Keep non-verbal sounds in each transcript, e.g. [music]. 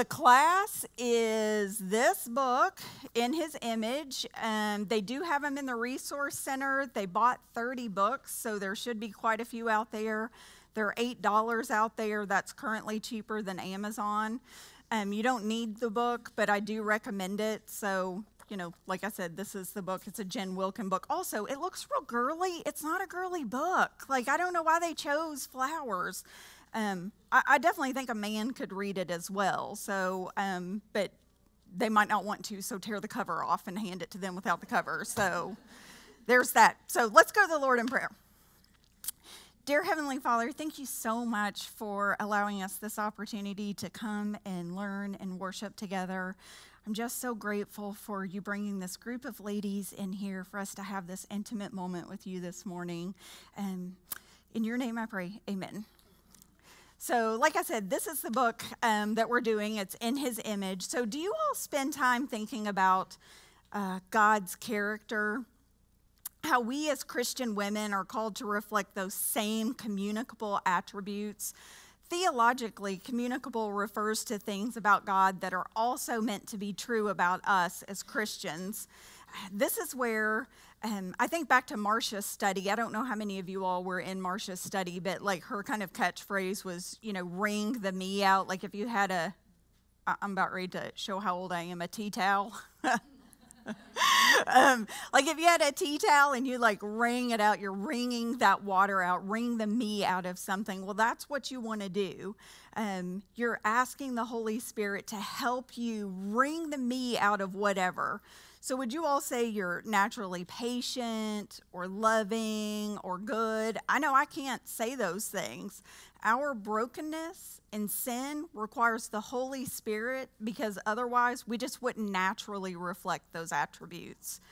the class is this book in his image. Um, they do have them in the resource center. They bought 30 books, so there should be quite a few out there. Are $8 out there. That's currently cheaper than Amazon. Um, you don't need the book, but I do recommend it. So, you know, like I said, this is the book. It's a Jen Wilkin book. Also, it looks real girly. It's not a girly book. Like, I don't know why they chose flowers. Um, I, I, definitely think a man could read it as well. So, um, but they might not want to, so tear the cover off and hand it to them without the cover. So, there's that. So, let's go to the Lord in prayer. Dear Heavenly Father, thank you so much for allowing us this opportunity to come and learn and worship together. I'm just so grateful for you bringing this group of ladies in here for us to have this intimate moment with you this morning. And in your name I pray, amen. So, like I said, this is the book um, that we're doing. It's in his image. So, do you all spend time thinking about uh, God's character? How we as Christian women are called to reflect those same communicable attributes. Theologically, communicable refers to things about God that are also meant to be true about us as Christians. This is where um, I think back to Marcia's study. I don't know how many of you all were in Marcia's study, but like her kind of catchphrase was, you know, wring the me out. Like if you had a, I'm about ready to show how old I am, a tea towel. [laughs] um, like if you had a tea towel and you like wring it out, you're wringing that water out, wring the me out of something. Well, that's what you want to do. Um, you're asking the Holy Spirit to help you wring the me out of whatever. So, would you all say you're naturally patient or loving or good? I know I can't say those things. Our brokenness and sin requires the Holy Spirit because otherwise we just wouldn't naturally reflect those attributes.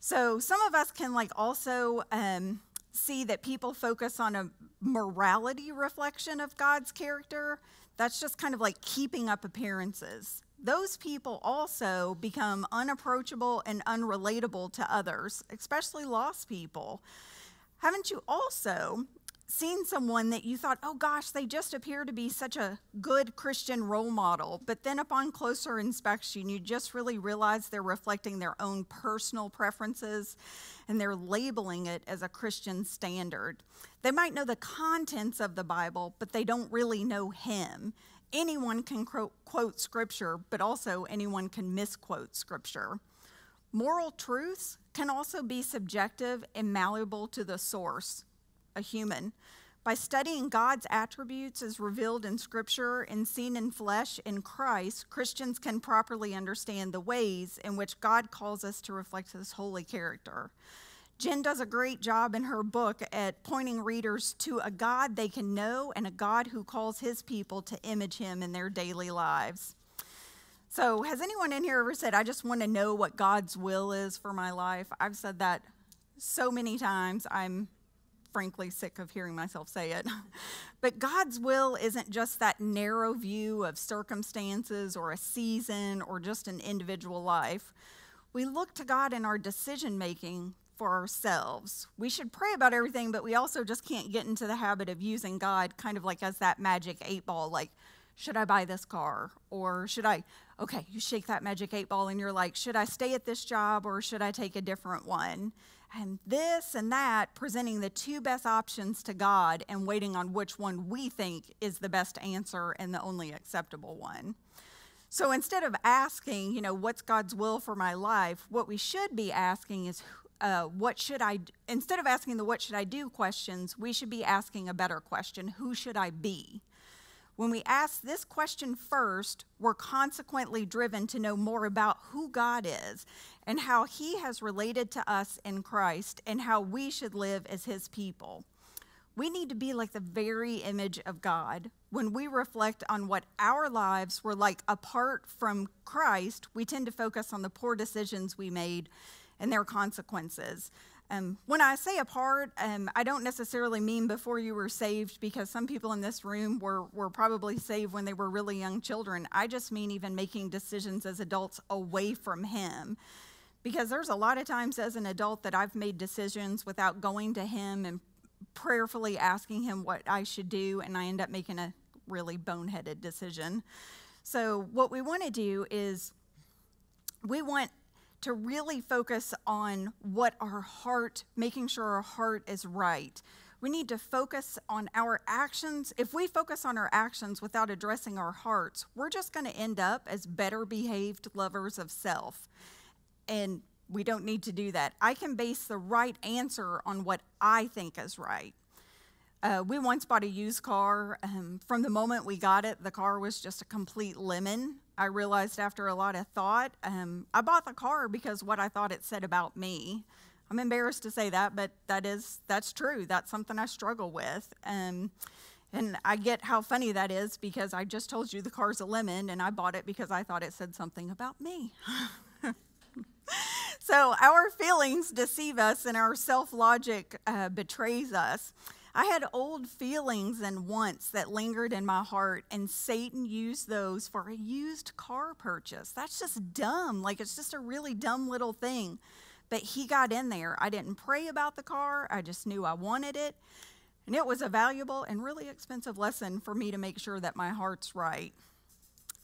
So, some of us can like also um, see that people focus on a morality reflection of God's character. That's just kind of like keeping up appearances those people also become unapproachable and unrelatable to others, especially lost people. Haven't you also seen someone that you thought, oh gosh, they just appear to be such a good Christian role model, but then upon closer inspection, you just really realize they're reflecting their own personal preferences and they're labeling it as a Christian standard. They might know the contents of the Bible, but they don't really know Him anyone can quote scripture, but also anyone can misquote scripture. Moral truths can also be subjective and malleable to the source, a human. By studying God's attributes as revealed in Scripture and seen in flesh in Christ, Christians can properly understand the ways in which God calls us to reflect His holy character. Jen does a great job in her book at pointing readers to a God they can know and a God who calls his people to image him in their daily lives. So, has anyone in here ever said, I just want to know what God's will is for my life? I've said that so many times, I'm frankly sick of hearing myself say it. [laughs] but God's will isn't just that narrow view of circumstances or a season or just an individual life. We look to God in our decision making for ourselves. We should pray about everything, but we also just can't get into the habit of using God kind of like as that magic eight ball, like, should I buy this car? Or should I, okay, you shake that magic eight ball and you're like, should I stay at this job or should I take a different one? And this and that, presenting the two best options to God and waiting on which one we think is the best answer and the only acceptable one. So instead of asking, you know, what's God's will for my life, what we should be asking is, uh, what should I, instead of asking the what should I do questions, we should be asking a better question who should I be? When we ask this question first, we're consequently driven to know more about who God is and how He has related to us in Christ and how we should live as His people. We need to be like the very image of God. When we reflect on what our lives were like apart from Christ, we tend to focus on the poor decisions we made and their consequences. Um, when I say apart, um, I don't necessarily mean before you were saved, because some people in this room were, were probably saved when they were really young children. I just mean even making decisions as adults away from Him. Because there's a lot of times as an adult that I've made decisions without going to Him and prayerfully asking Him what I should do, and I end up making a really boneheaded decision. So, what we want to do is we want to really focus on what our heart, making sure our heart is right. We need to focus on our actions. If we focus on our actions without addressing our hearts, we're just going to end up as better behaved lovers of self. And we don't need to do that. I can base the right answer on what I think is right. Uh, we once bought a used car. Um, from the moment we got it, the car was just a complete lemon. I realized after a lot of thought, um, I bought the car because what I thought it said about me. I'm embarrassed to say that, but that is that's true. That's something I struggle with. Um, and I get how funny that is because I just told you the car's a lemon, and I bought it because I thought it said something about me. [laughs] so our feelings deceive us, and our self logic uh, betrays us. I had old feelings and wants that lingered in my heart, and Satan used those for a used car purchase. That's just dumb. Like, it's just a really dumb little thing. But he got in there. I didn't pray about the car, I just knew I wanted it. And it was a valuable and really expensive lesson for me to make sure that my heart's right.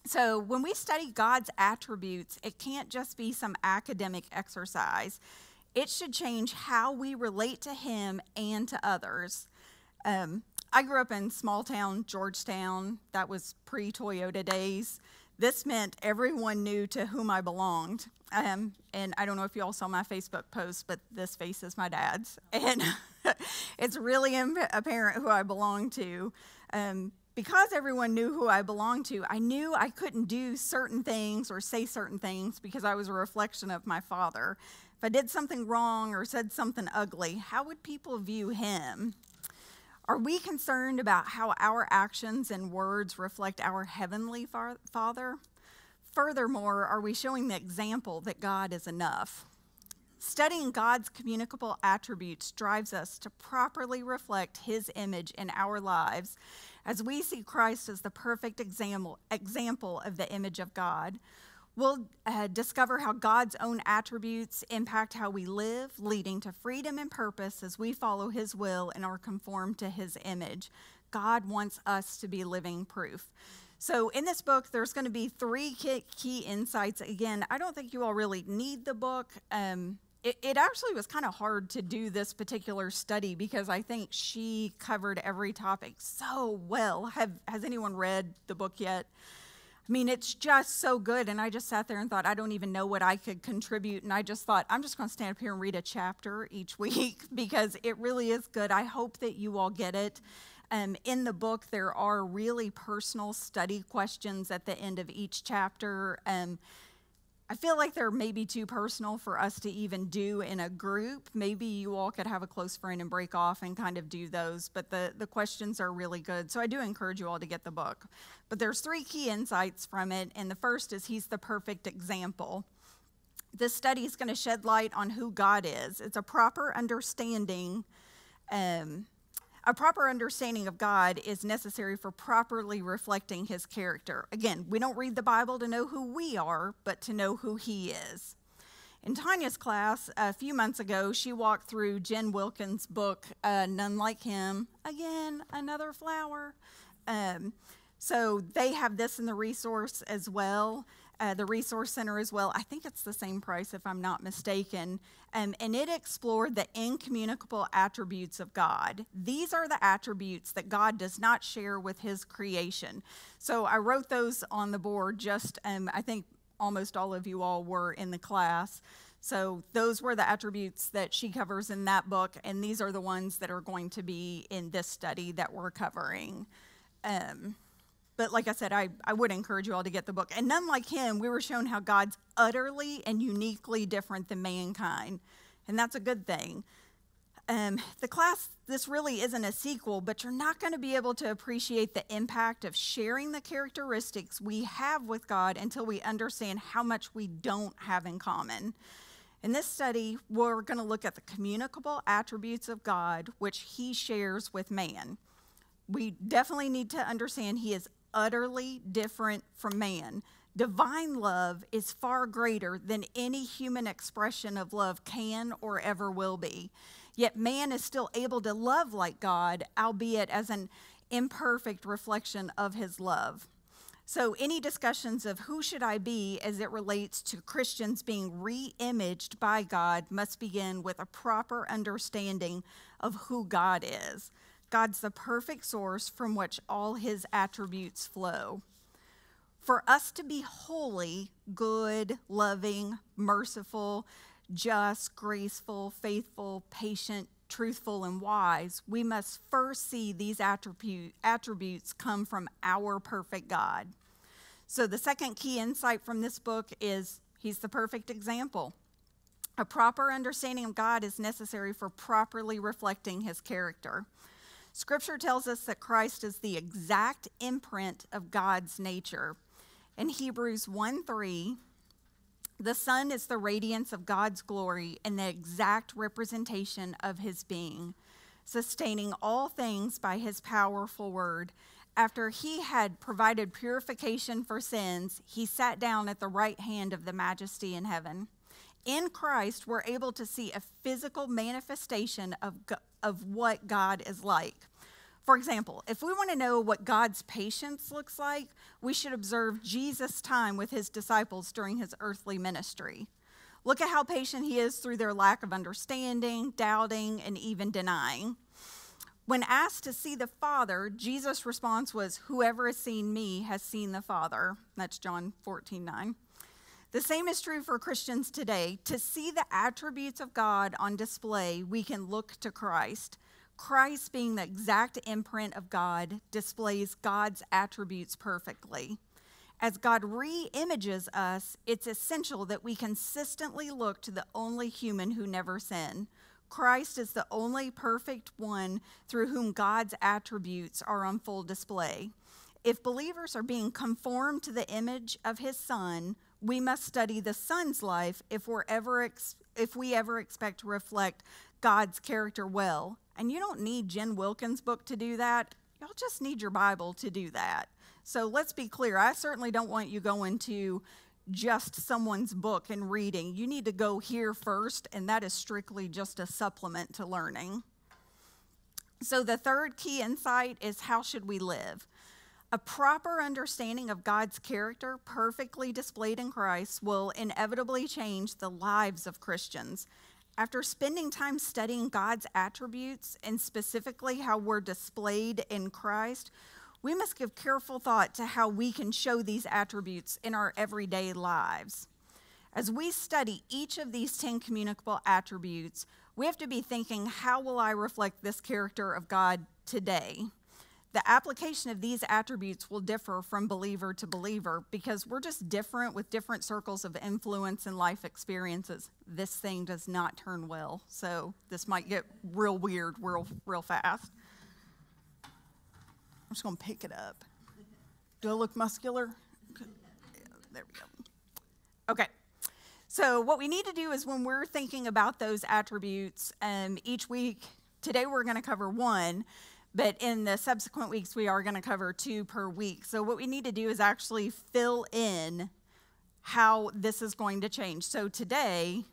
So, when we study God's attributes, it can't just be some academic exercise. It should change how we relate to Him and to others. Um, I grew up in small town Georgetown. That was pre Toyota days. This meant everyone knew to whom I belonged. Um, and I don't know if you all saw my Facebook post, but this face is my dad's. [laughs] And [laughs] it's really apparent who I belong to. Um, because everyone knew who I belonged to, I knew I couldn't do certain things or say certain things because I was a reflection of my father. If I did something wrong or said something ugly, how would people view him? Are we concerned about how our actions and words reflect our heavenly Father? Furthermore, are we showing the example that God is enough? Studying God's communicable attributes drives us to properly reflect His image in our lives as we see Christ as the perfect example, example of the image of God. We'll uh, discover how God's own attributes impact how we live, leading to freedom and purpose as we follow His will and are conformed to His image. God wants us to be living proof. So, in this book, there's going to be three key insights. Again, I don't think you all really need the book. Um, it, it actually was kind of hard to do this particular study because I think she covered every topic so well. Have, has anyone read the book yet? I mean, it's just so good. And I just sat there and thought, I don't even know what I could contribute. And I just thought, I'm just going to stand up here and read a chapter each [laughs] week because it really is good. I hope that you all get it. Um, in the book, there are really personal study questions at the end of each chapter. Um, I feel like they're maybe too personal for us to even do in a group. Maybe you all could have a close friend and break off and kind of do those, but the, the questions are really good. So I do encourage you all to get the book. But there's three key insights from it, and the first is he's the perfect example. This study is going to shed light on who God is. It's a proper understanding um, a proper understanding of God is necessary for properly reflecting his character. Again, we don't read the Bible to know who we are, but to know who he is. In Tanya's class a few months ago, she walked through Jen Wilkin's book, uh, None Like Him. Again, another flower. Um, so they have this in the resource as well uh, the Resource Center as well. I think it's the same price if I'm not mistaken. Um, and it explored the incommunicable attributes of God. These are the attributes that God does not share with his creation. So I wrote those on the board just, um, I think almost all of you all were in the class. So those were the attributes that she covers in that book, and these are the ones that are going to be in this study that we're covering. Um, but like I said, I, I would encourage you all to get the book. And none like him, we were shown how God's utterly and uniquely different than mankind. And that's a good thing. Um, the class, this really isn't a sequel, but you're not going to be able to appreciate the impact of sharing the characteristics we have with God until we understand how much we don't have in common. In this study, we're going to look at the communicable attributes of God, which he shares with man. We definitely need to understand he is utterly different from man. Divine love is far greater than any human expression of love can or ever will be. Yet man is still able to love like God, albeit as an imperfect reflection of his love. So, any discussions of who should I be as it relates to Christians being re imaged by God must begin with a proper understanding of who God is. God's the perfect source from which all his attributes flow. For us to be holy, good, loving, merciful, just, graceful, faithful, patient, truthful, and wise, we must first see these attribute, attributes come from our perfect God. So, the second key insight from this book is He's the perfect example. A proper understanding of God is necessary for properly reflecting His character. Scripture tells us that Christ is the exact imprint of God's nature. In Hebrews 1 3, the Son is the radiance of God's glory and the exact representation of his being, sustaining all things by his powerful word. After he had provided purification for sins, he sat down at the right hand of the majesty in heaven. In Christ, we're able to see a physical manifestation of, of what God is like. For example, if we want to know what God's patience looks like, we should observe Jesus' time with his disciples during his earthly ministry. Look at how patient he is through their lack of understanding, doubting, and even denying. When asked to see the Father, Jesus' response was, Whoever has seen me has seen the Father. That's John 14 9. The same is true for Christians today. To see the attributes of God on display, we can look to Christ. Christ, being the exact imprint of God, displays God's attributes perfectly. As God re images us, it's essential that we consistently look to the only human who never sinned. Christ is the only perfect one through whom God's attributes are on full display. If believers are being conformed to the image of his Son, we must study the Son's life if, we're ever if we ever expect to reflect God's character well. And you don't need Jen Wilkin's book to do that. Y'all just need your Bible to do that. So let's be clear. I certainly don't want you going to just someone's book and reading. You need to go here first, and that is strictly just a supplement to learning. So the third key insight is how should we live? A proper understanding of God's character, perfectly displayed in Christ, will inevitably change the lives of Christians. After spending time studying God's attributes and specifically how we're displayed in Christ, we must give careful thought to how we can show these attributes in our everyday lives. As we study each of these 10 communicable attributes, we have to be thinking, how will I reflect this character of God today? The application of these attributes will differ from believer to believer because we're just different with different circles of influence and life experiences. This thing does not turn well, so this might get real weird real, real fast. I'm just going to pick it up. Do I look muscular? There we go. Okay. So, what we need to do is when we're thinking about those attributes, um, each week, today we're going to cover one but in the subsequent weeks, we are going to cover two per week. So, what we need to do is actually fill in how this is going to change. So, today,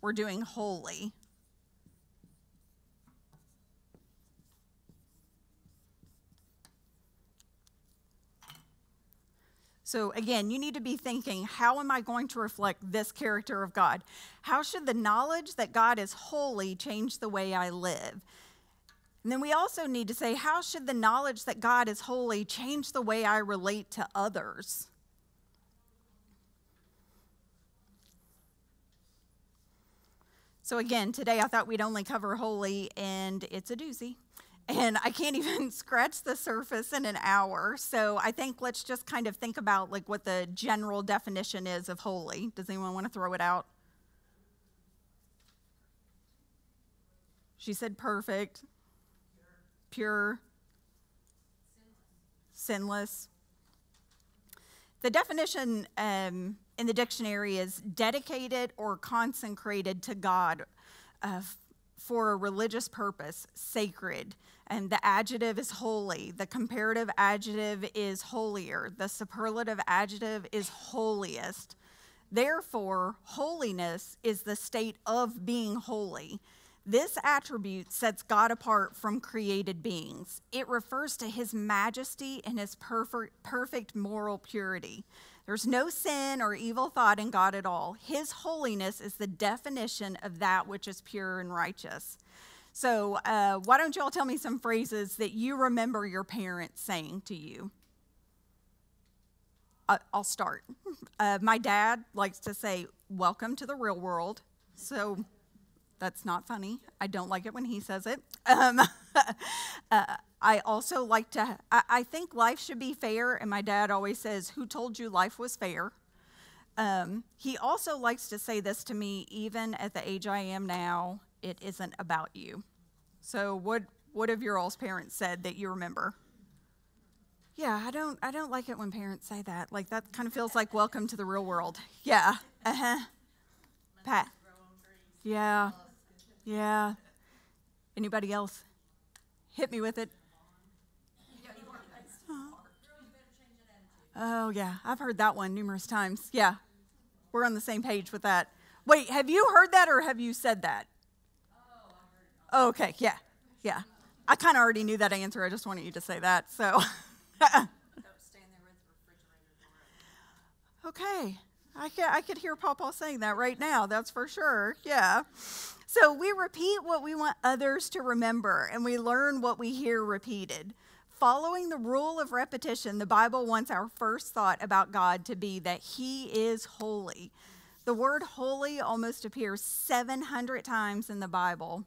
we're doing holy. So, again, you need to be thinking, how am I going to reflect this character of God? How should the knowledge that God is holy change the way I live? And then we also need to say, how should the knowledge that God is holy change the way I relate to others? So, again, today I thought we'd only cover holy, and it's a doozy. And I can't [laughs] even scratch the surface in an hour. So, I think let's just kind of think about like what the general definition is of holy. Does anyone want to throw it out? She said perfect pure, sinless. The definition um, in the dictionary is dedicated or consecrated to God uh, for a religious purpose, sacred. And the adjective is holy. The comparative adjective is holier. The superlative adjective is holiest. Therefore, holiness is the state of being holy. This attribute sets God apart from created beings. It refers to his majesty and his perfect, perfect moral purity. There's no sin or evil thought in God at all. His holiness is the definition of that which is pure and righteous. So, uh, why don't you all tell me some phrases that you remember your parents saying to you? Uh, I'll start. [laughs] Uh, my dad likes to say, Welcome to the real world. So, that's not funny. I don't like it when he says it. Um, [laughs] uh, I also like to, I, I, think life should be fair, and my dad always says, Who told you life was fair? Um, he also likes to say this to me, even at the age I am now, it isn't about you. So, what, what have your all's parents said that you remember? Yeah, I don't, I don't like it when parents say that. Like, that kind of [laughs] feels like welcome to the real world. Yeah. Uh huh. Pat. Yeah. Yeah. Anybody else? Hit me with it. Oh, yeah. I've heard that one numerous times. Yeah. We're on the same page with that. Wait, have you heard that or have you said that? Oh, okay. Yeah. Yeah. I kind of already knew that answer. I just wanted you to say that. So. [laughs] okay. I could, I could hear Papa saying that right now. That's for sure. Yeah. So we repeat what we want others to remember, and we learn what we hear repeated. Following the rule of repetition, the Bible wants our first thought about God to be that He is holy. The word holy almost appears 700 times in the Bible.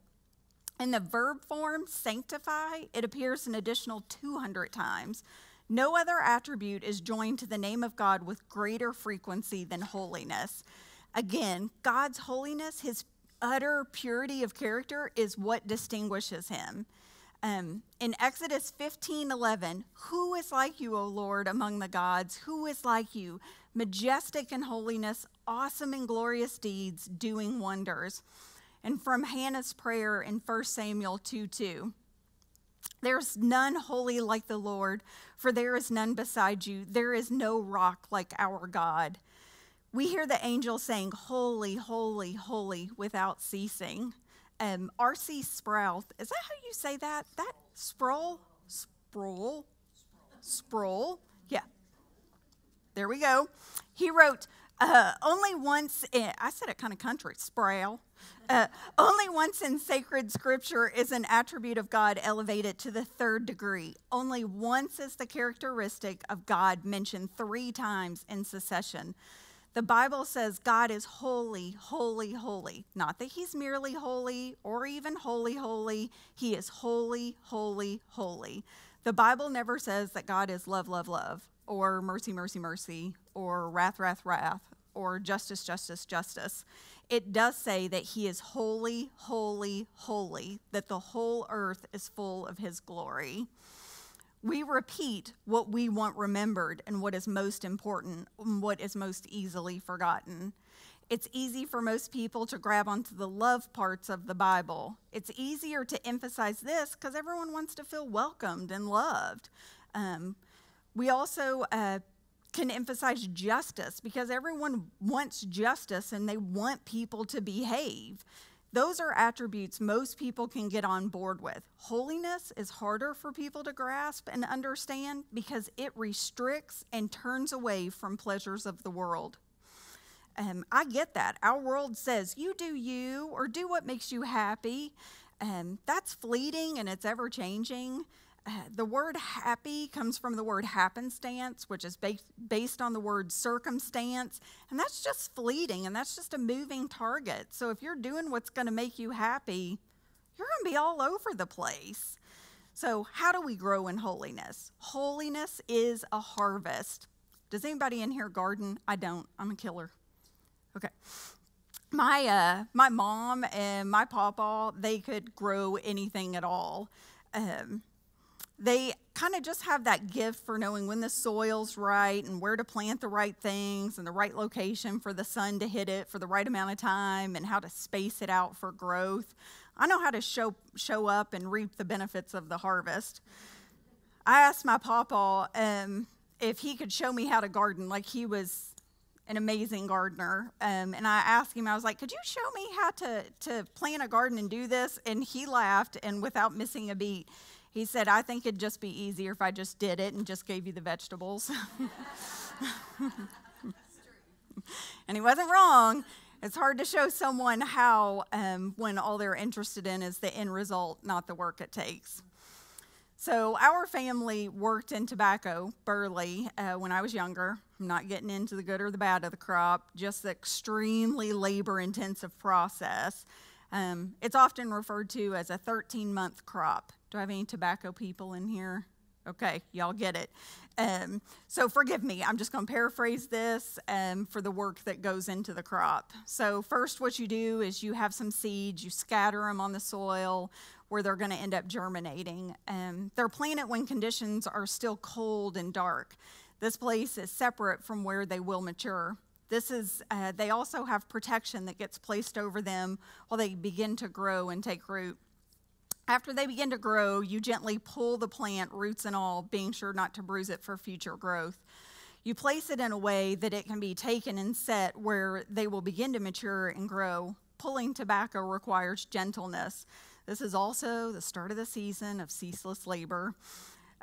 In the verb form, sanctify, it appears an additional 200 times. No other attribute is joined to the name of God with greater frequency than holiness. Again, God's holiness, his utter purity of character, is what distinguishes him. Um, in Exodus 15 11, who is like you, O Lord, among the gods? Who is like you? Majestic in holiness, awesome in glorious deeds, doing wonders. And from Hannah's prayer in 1 Samuel 2 2, there's none holy like the Lord, for there is none beside you. There is no rock like our God. We hear the angel saying, Holy, holy, holy, without ceasing um, R.C. Sproul. Is that how you say that? That Sproul? Sproul? Sproul? Yeah. There we go. He wrote, uh, only once, in, I said it kind of country, Sproul. Uh, only once in sacred scripture is an attribute of God elevated to the third degree. Only once is the characteristic of God mentioned three times in succession. The Bible says God is holy, holy, holy. Not that he's merely holy or even holy, holy. He is holy, holy, holy. The Bible never says that God is love, love, love, or mercy, mercy, mercy, or wrath, wrath, wrath, or justice, justice, justice. It does say that he is holy, holy, holy, that the whole earth is full of his glory we repeat what we want remembered and what is most important, what is most easily forgotten. It's easy for most people to grab onto the love parts of the Bible. It's easier to emphasize this because everyone wants to feel welcomed and loved. Um, we also uh, can emphasize justice because everyone wants justice and they want people to behave. Those are attributes most people can get on board with. Holiness is harder for people to grasp and understand because it restricts and turns away from pleasures of the world. Um, I get that. Our world says, you do you or do what makes you happy. Um, that's fleeting and it's ever changing. The word happy comes from the word happenstance, which is based, based on the word circumstance. And that's just fleeting and that's just a moving target. So if you're doing what's going to make you happy, you're going to be all over the place. So, how do we grow in holiness? Holiness is a harvest. Does anybody in here garden? I don't. I'm a killer. Okay. My uh, my mom and my papa, they could grow anything at all. Um, they kind of just have that gift for knowing when the soil's right and where to plant the right things and the right location for the sun to hit it for the right amount of time and how to space it out for growth. I know how to show, show up and reap the benefits of the harvest. I asked my papa um, if he could show me how to garden like he was an amazing gardener. Um, and I asked him, I was like, could you show me how to, to plant a garden and do this? And he laughed, and without missing a beat, he said, I think it'd just be easier if I just did it and just gave you the vegetables. [laughs] and he wasn't wrong. It's hard to show someone how um, when all they're interested in is the end result, not the work it takes. So, our family worked in tobacco, burley, uh, when I was younger. I'm not getting into the good or the bad of the crop, just the extremely labor intensive process. Um, it's often referred to as a 13 month crop. Do I have any tobacco people in here? Okay, y'all get it. Um, so forgive me, I'm just going to paraphrase this um, for the work that goes into the crop. So, first, what you do is you have some seeds, you scatter them on the soil where they're going to end up germinating. Um, they're planted when conditions are still cold and dark. This place is separate from where they will mature. This is, uh, they also have protection that gets placed over them while they begin to grow and take root. After they begin to grow, you gently pull the plant, roots and all, being sure not to bruise it for future growth. You place it in a way that it can be taken and set where they will begin to mature and grow. Pulling tobacco requires gentleness. This is also the start of the season of ceaseless labor.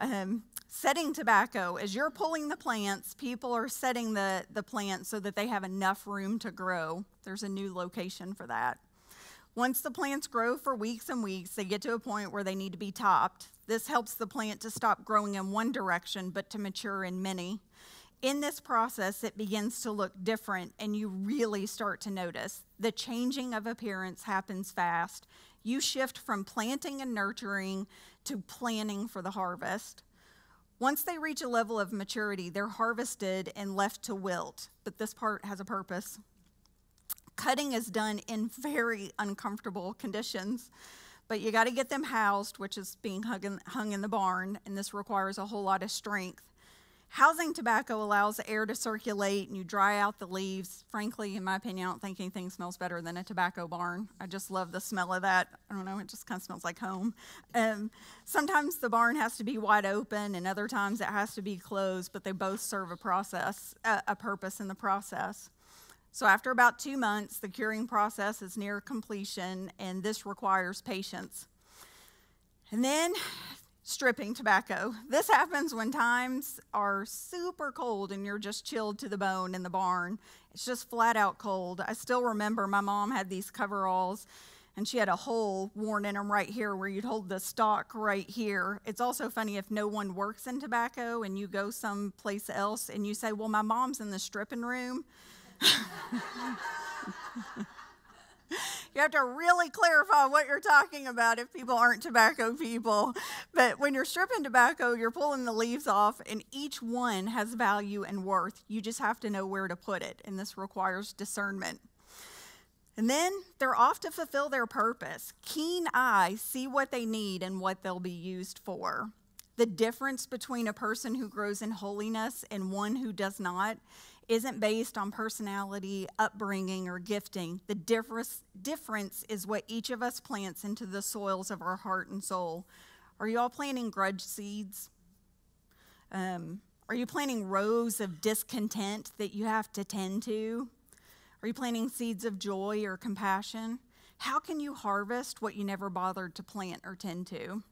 Um, setting tobacco, as you're pulling the plants, people are setting the, the plants so that they have enough room to grow. There's a new location for that. Once the plants grow for weeks and weeks, they get to a point where they need to be topped. This helps the plant to stop growing in one direction but to mature in many. In this process, it begins to look different, and you really start to notice the changing of appearance happens fast. You shift from planting and nurturing to planning for the harvest. Once they reach a level of maturity, they're harvested and left to wilt, but this part has a purpose. Cutting is done in very uncomfortable conditions, but you got to get them housed, which is being hung in, hung in the barn, and this requires a whole lot of strength. Housing tobacco allows air to circulate and you dry out the leaves. Frankly, in my opinion, I don't think anything smells better than a tobacco barn. I just love the smell of that. I don't know, it just kind of smells like home. Um, sometimes the barn has to be wide open and other times it has to be closed, but they both serve a process, a, a purpose in the process. So, after about two months, the curing process is near completion, and this requires patience. And then, stripping tobacco. This happens when times are super cold and you're just chilled to the bone in the barn. It's just flat out cold. I still remember my mom had these coveralls and she had a hole worn in them right here where you'd hold the stock right here. It's also funny if no one works in tobacco and you go someplace else and you say, Well, my mom's in the stripping room [laughs] you have to really clarify what you're talking about if people aren't tobacco people. But when you're stripping tobacco, you're pulling the leaves off, and each one has value and worth. You just have to know where to put it, and this requires discernment. And then they're off to fulfill their purpose. Keen eyes see what they need and what they'll be used for. The difference between a person who grows in holiness and one who does not isn't based on personality, upbringing, or gifting. The difference, difference is what each of us plants into the soils of our heart and soul. Are you all planting grudge seeds? Um, are you planting rows of discontent that you have to tend to? Are you planting seeds of joy or compassion? How can you harvest what you never bothered to plant or tend to?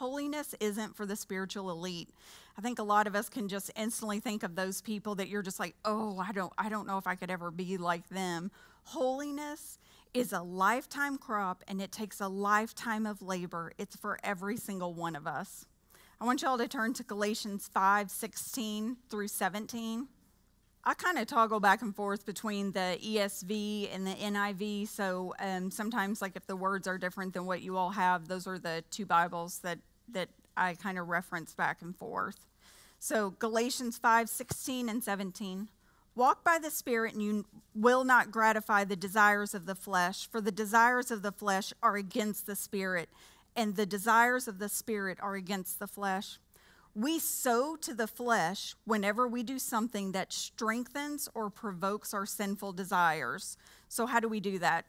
Holiness isn't for the spiritual elite. I think a lot of us can just instantly think of those people that you're just like, "Oh, I don't I don't know if I could ever be like them." Holiness is a lifetime crop and it takes a lifetime of labor. It's for every single one of us. I want y'all to turn to Galatians 5 16 through 17. I kind of toggle back and forth between the ESV and the NIV. So um, sometimes, like if the words are different than what you all have, those are the two Bibles that that I kind of reference back and forth. So Galatians 5 16 and 17. Walk by the Spirit, and you will not gratify the desires of the flesh, for the desires of the flesh are against the Spirit, and the desires of the Spirit are against the flesh. We sow to the flesh whenever we do something that strengthens or provokes our sinful desires. So, how do we do that?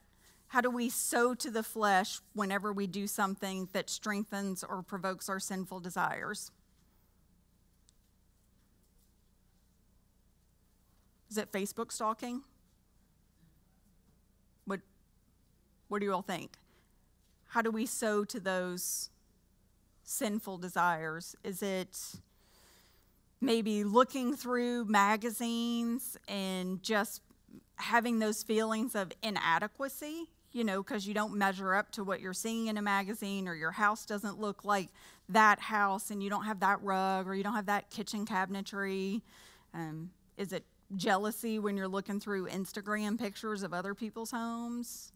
How do we sow to the flesh whenever we do something that strengthens or provokes our sinful desires? Is it Facebook stalking? What, what do you all think? How do we sow to those sinful desires? Is it maybe looking through magazines and just having those feelings of inadequacy, you know, because you don't measure up to what you're seeing in a magazine, or your house doesn't look like that house, and you don't have that rug, or you don't have that kitchen cabinetry. Um, is it jealousy when you're looking through Instagram pictures of other people's homes?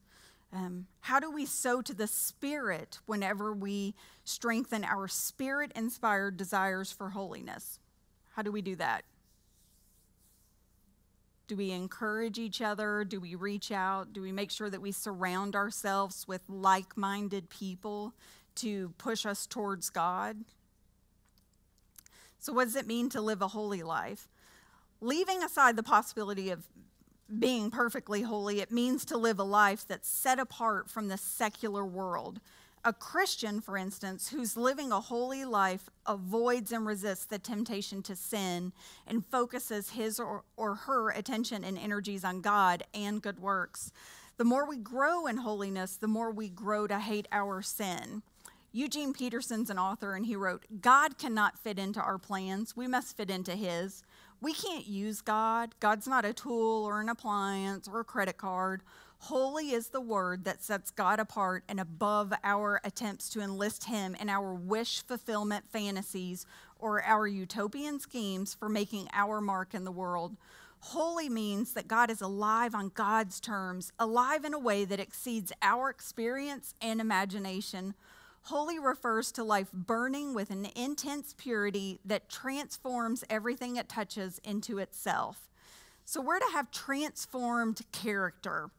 Um, how do we sow to the Spirit whenever we strengthen our spirit inspired desires for holiness? How do we do that? Do we encourage each other? Do we reach out? Do we make sure that we surround ourselves with like minded people to push us towards God? So, what does it mean to live a holy life? Leaving aside the possibility of being perfectly holy, it means to live a life that's set apart from the secular world. A Christian, for instance, who's living a holy life avoids and resists the temptation to sin and focuses his or, or her attention and energies on God and good works. The more we grow in holiness, the more we grow to hate our sin. Eugene Peterson's an author, and he wrote God cannot fit into our plans, we must fit into his. We can't use God. God's not a tool or an appliance or a credit card. Holy is the word that sets God apart and above our attempts to enlist Him in our wish fulfillment fantasies or our utopian schemes for making our mark in the world. Holy means that God is alive on God's terms, alive in a way that exceeds our experience and imagination. Holy refers to life burning with an intense purity that transforms everything it touches into itself. So we're to have transformed character.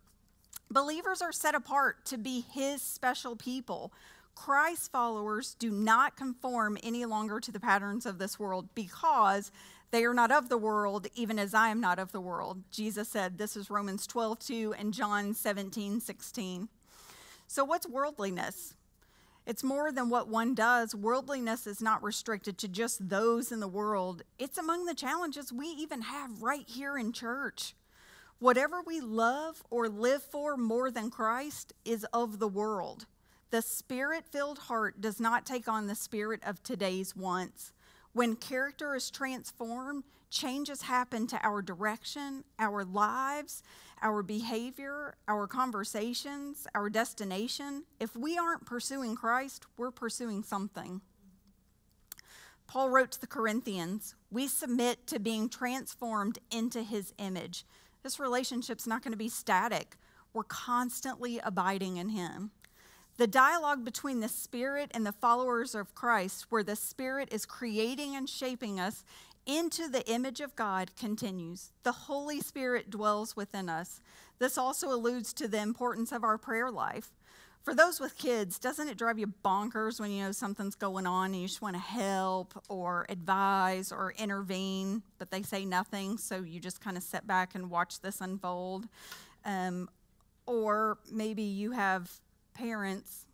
Believers are set apart to be his special people. Christ followers do not conform any longer to the patterns of this world because they are not of the world, even as I am not of the world. Jesus said, this is Romans 12, 2 and John 17, 16. So, what's worldliness? It's more than what one does. Worldliness is not restricted to just those in the world, it's among the challenges we even have right here in church. Whatever we love or live for more than Christ is of the world. The spirit filled heart does not take on the spirit of today's wants. When character is transformed, changes happen to our direction, our lives, our behavior, our conversations, our destination. If we aren't pursuing Christ, we're pursuing something. Paul wrote to the Corinthians, We submit to being transformed into his image. This relationship's not going to be static. We're constantly abiding in him. The dialogue between the Spirit and the followers of Christ, where the Spirit is creating and shaping us into the image of God continues. The Holy Spirit dwells within us. This also alludes to the importance of our prayer life. For those with kids, doesn't it drive you bonkers when you know something's going on and you just want to help or advise or intervene, but they say nothing, so you just kind of sit back and watch this unfold? Um, or maybe you have parents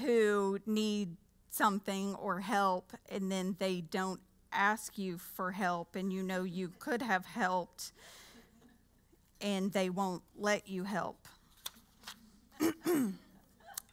who need something or help and then they don't ask you for help and you know you could have helped and they won't let you help. [clears throat]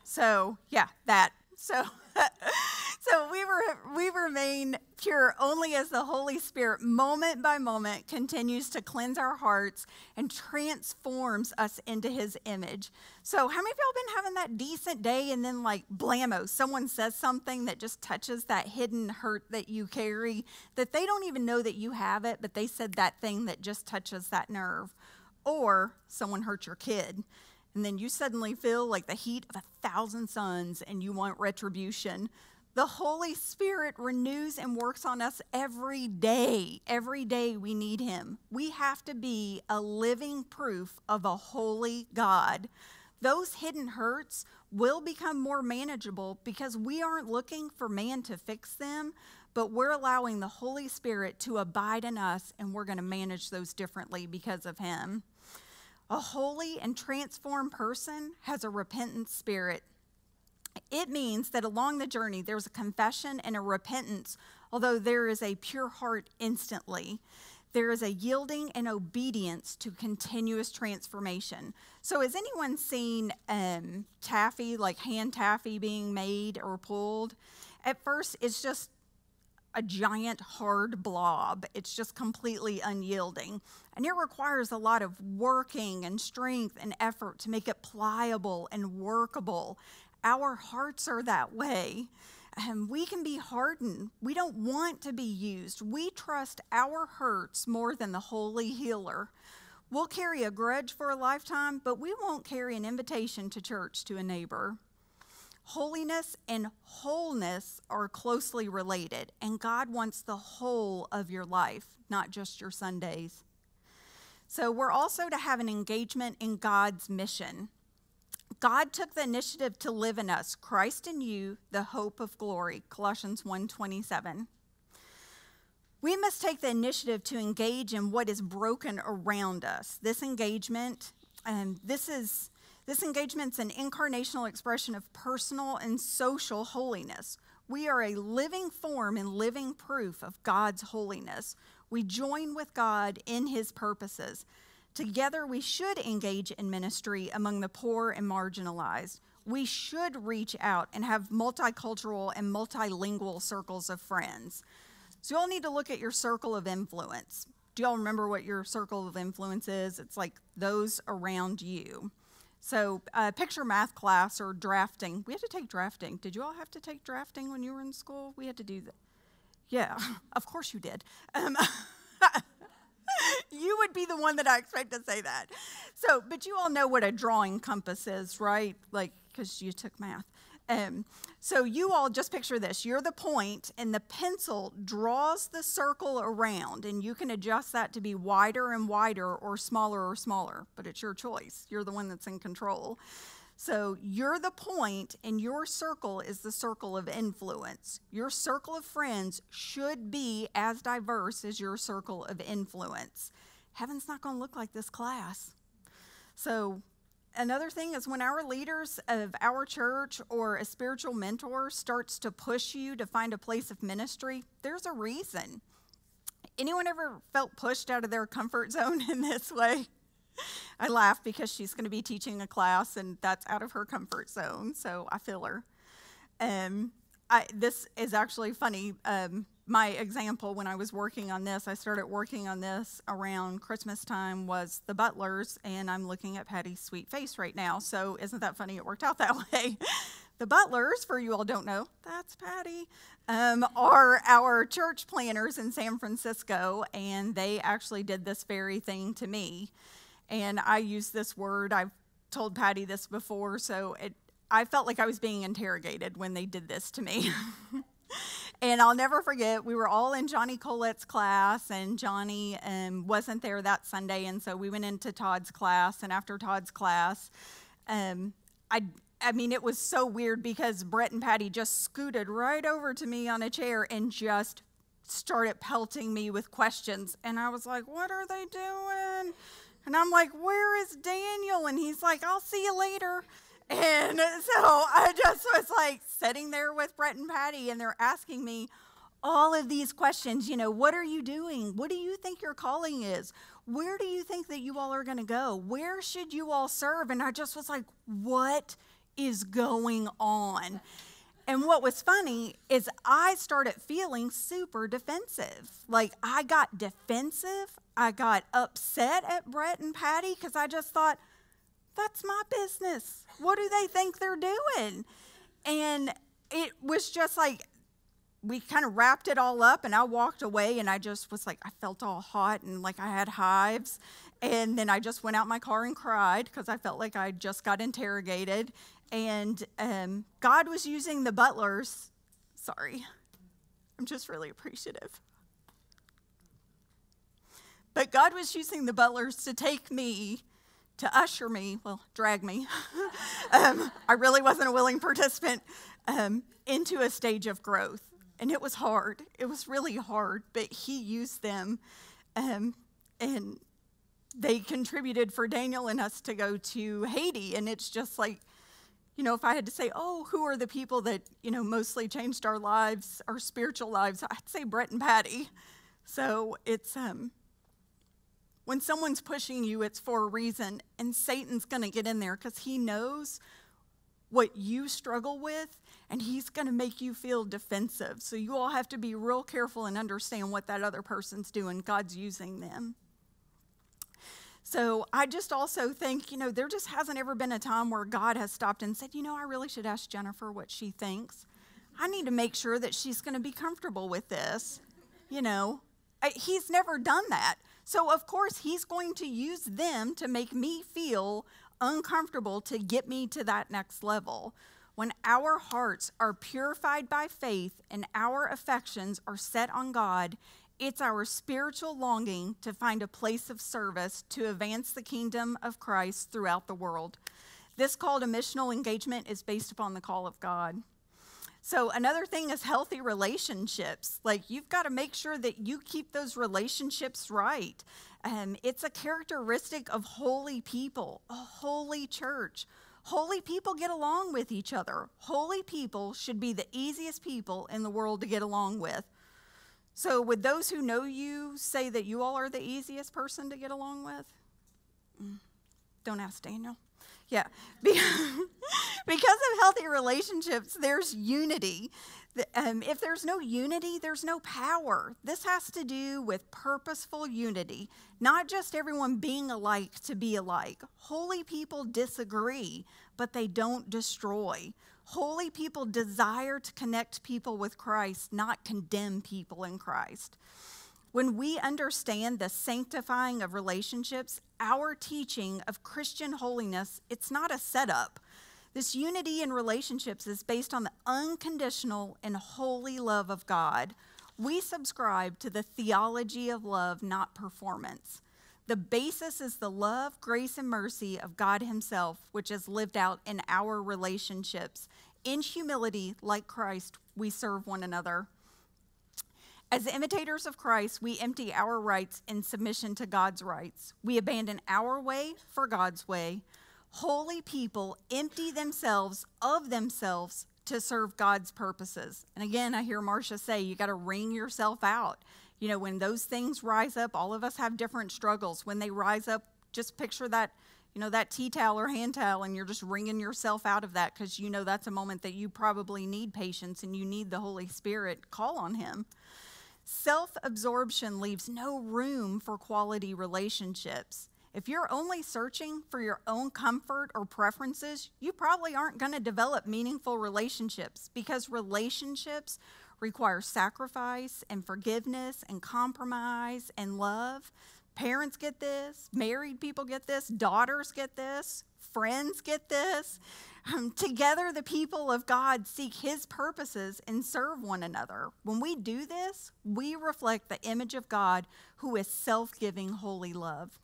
so, yeah, that. So, [laughs] so we, were, we remain pure only as the Holy Spirit, moment by moment, continues to cleanse our hearts and transforms us into his image. So, how many of y'all been having that decent day and then, like, blammo, someone says something that just touches that hidden hurt that you carry, that they don't even know that you have it, but they said that thing that just touches that nerve? Or someone hurt your kid and then you suddenly feel like the heat of a thousand suns and you want retribution. The Holy Spirit renews and works on us every day. Every day we need Him. We have to be a living proof of a holy God. Those hidden hurts will become more manageable because we aren't looking for man to fix them, but we're allowing the Holy Spirit to abide in us and we're going to manage those differently because of Him. A holy and transformed person has a repentant spirit. It means that along the journey, there's a confession and a repentance, although there is a pure heart instantly. there is a yielding and obedience to continuous transformation. So, has anyone seen um, taffy, like hand taffy being made or pulled? At first, it's just a giant hard blob. It's just completely unyielding. And it requires a lot of working and strength and effort to make it pliable and workable. Our hearts are that way and we can be hardened. We don't want to be used. We trust our hurts more than the holy healer. We'll carry a grudge for a lifetime, but we won't carry an invitation to church to a neighbor. Holiness and wholeness are closely related, and God wants the whole of your life, not just your Sundays. So, we're also to have an engagement in God's mission. God took the initiative to live in us, Christ in you, the hope of glory, Colossians 1:27. We must take the initiative to engage in what is broken around us. This engagement, and um, this is this engagement's an incarnational expression of personal and social holiness. We are a living form and living proof of God's holiness. We join with God in his purposes. Together, we should engage in ministry among the poor and marginalized. We should reach out and have multicultural and multilingual circles of friends. So, you all need to look at your circle of influence. Do y'all remember what your circle of influence is? It's like those around you. So, uh, picture math class or drafting. We had to take drafting. Did you all have to take drafting when you were in school? We had to do that. Yeah, [laughs] of course you did. Um, [laughs] you would be the one that I expect to say that. So, but you all know what a drawing compass is, right? Like, because you took math. Um, so you all just picture this. You're the point, and the pencil draws the circle around, and you can adjust that to be wider and wider or smaller or smaller, but it's your choice. You're the one that's in control. So you're the point, and your circle is the circle of influence. Your circle of friends should be as diverse as your circle of influence. Heaven's not going to look like this class. So, another thing is when our leaders of our church or a spiritual mentor starts to push you to find a place of ministry, there's a reason. Anyone ever felt pushed out of their comfort [laughs] zone in this way? I laugh because she's going to be teaching a class and that's out of her comfort zone, so I feel her. Um, I, this is actually funny. Um, my example when I was working on this, I started working on this around Christmas time, was the Butlers, and I'm looking at Patty's sweet face right now. So, isn't that funny? It worked out [laughs] that way. the Butlers, for you all don't know, that's Patty, um, are our church planners in San Francisco, and they actually did this very thing to me. And I use this word, I've told Patty this before, so it, I felt like I was being interrogated when they did this to me. [laughs] and I'll never forget, we were all in Johnny Colette's class, and Johnny um, wasn't there that Sunday, and so we went into Todd's class. And after Todd's class, um, I, I mean, it was so weird because Brett and Patty just scooted right over to me on a chair and just started pelting me with questions. And I was like, What are they doing? And I'm like, Where is Daniel? And he's like, I'll see you later. And so I just was like sitting there with Brett and Patty, and they're asking me all of these questions. You know, what are you doing? What do you think your calling is? Where do you think that you all are going to go? Where should you all serve? And I just was like, what is going on? And what was funny is I started feeling super defensive. Like I got defensive. I got upset at Brett and Patty because I just thought, that's my business. What do they think they're doing? And it was just like, we kind of wrapped it all up and I walked away and I just was like, I felt all hot and like I had hives. And then I just went out my car and cried because I felt like I just got interrogated. And um, God was using the butlers. Sorry, I'm just really appreciative. But God was using the butlers to take me, to usher me, well, drag me. [laughs] um, I really wasn't a willing participant um, into a stage of growth. And it was hard. It was really hard, but He used them. Um, and they contributed for Daniel and us to go to Haiti. And it's just like, you know, if I had to say, oh, who are the people that, you know, mostly changed our lives, our spiritual lives, I'd say Brett and Patty. So it's, um, When someone's pushing you, it's for a reason, and Satan's going to get in there because he knows what you struggle with, and he's going to make you feel defensive. So you all have to be real careful and understand what that other person's doing. God's using them. So I just also think, you know, there just hasn't ever been a time where God has stopped and said, you know, I really should ask Jennifer what she thinks. I need to make sure that she's going to be comfortable with this. You know, he's never done that. So, of course, he's going to use them to make me feel uncomfortable to get me to that next level. When our hearts are purified by faith and our affections are set on God, it's our spiritual longing to find a place of service to advance the kingdom of Christ throughout the world. This call to missional engagement is based upon the call of God. So, another thing is healthy relationships. Like, you've got to make sure that you keep those relationships right. Um, it's a characteristic of holy people, a holy church. Holy people get along with each other. Holy people should be the easiest people in the world to get along with. So, would those who know you say that you all are the easiest person to get along with? Mm. Don't ask Daniel. Yeah. [laughs] because of healthy relationships, there's unity. Um, if there's no unity, there's no power. This has to do with purposeful unity, not just everyone being alike to be alike. Holy people disagree, but they don't destroy. Holy people desire to connect people with Christ, not condemn people in Christ. When we understand the sanctifying of relationships, our teaching of Christian holiness, it's not a setup. This unity in relationships is based on the unconditional and holy love of God. We subscribe to the theology of love, not performance. The basis is the love, grace, and mercy of God Himself, which is lived out in our relationships. In humility, like Christ, we serve one another. As imitators of Christ, we empty our rights in submission to God's rights. We abandon our way for God's way. Holy people empty themselves of themselves to serve God's purposes. And again, I hear Marcia say, you got to wring yourself out. You know, when those things rise up, all of us have different struggles. When they rise up, just picture that, you know, that tea towel or hand towel, and you're just wringing yourself out of that because you know that's a moment that you probably need patience and you need the Holy Spirit. Call on Him. Self absorption leaves no room for quality relationships. If you're only searching for your own comfort or preferences, you probably aren't going to develop meaningful relationships because relationships require sacrifice and forgiveness and compromise and love. Parents get this, married people get this, daughters get this, friends get this. Um, together, the people of God seek His purposes and serve one another. When we do this, we reflect the image of God who is self giving, holy love.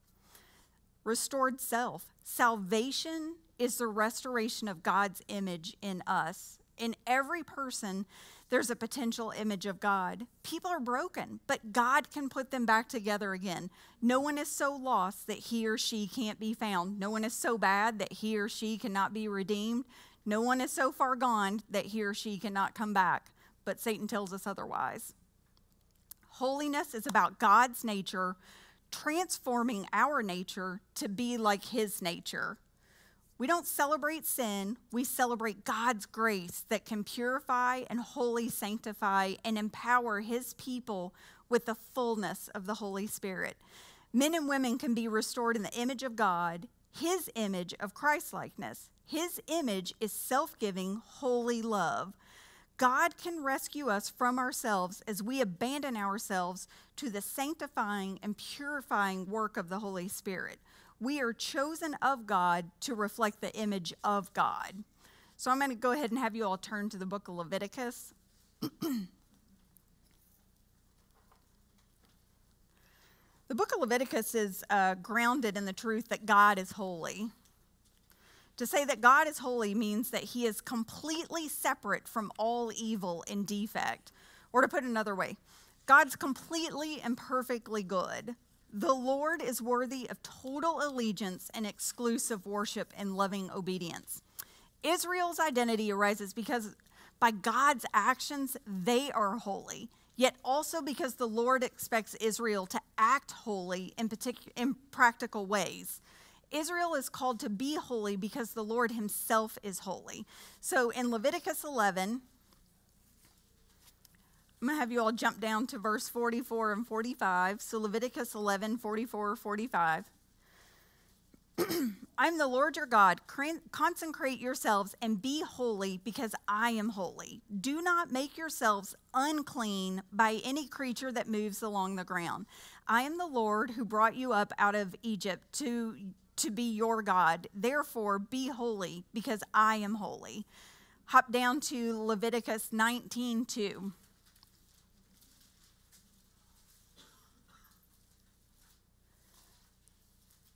Restored self. Salvation is the restoration of God's image in us. In every person, there's a potential image of God. People are broken, but God can put them back together again. No one is so lost that he or she can't be found. No one is so bad that he or she cannot be redeemed. No one is so far gone that he or she cannot come back. But Satan tells us otherwise. Holiness is about God's nature transforming our nature to be like his nature. We don't celebrate sin, we celebrate God's grace that can purify and wholly sanctify and empower His people with the fullness of the Holy Spirit. Men and women can be restored in the image of God, His image of Christlikeness. His image is self giving, holy love. God can rescue us from ourselves as we abandon ourselves to the sanctifying and purifying work of the Holy Spirit we are chosen of God to reflect the image of God. So I'm going to go ahead and have you all turn to the book of Leviticus. [clears throat] the book of Leviticus is uh, grounded in the truth that God is holy. To say that God is holy means that he is completely separate from all evil and defect. Or to put another way, God's completely and perfectly good. The Lord is worthy of total allegiance and exclusive worship and loving obedience. Israel's identity arises because by God's actions, they are holy. yet also because the Lord expects Israel to act holy in, partic- in practical ways. Israel is called to be holy because the Lord himself is holy. So in Leviticus 11, I'm going to have you all jump down to verse 44 and 45. So Leviticus 11, 44, 45. [clears throat] I'm the Lord your God. Consecrate yourselves and be holy because I am holy. Do not make yourselves unclean by any creature that moves along the ground. I am the Lord who brought you up out of Egypt to, to be your God. Therefore, be holy because I am holy. Hop down to Leviticus 19 2.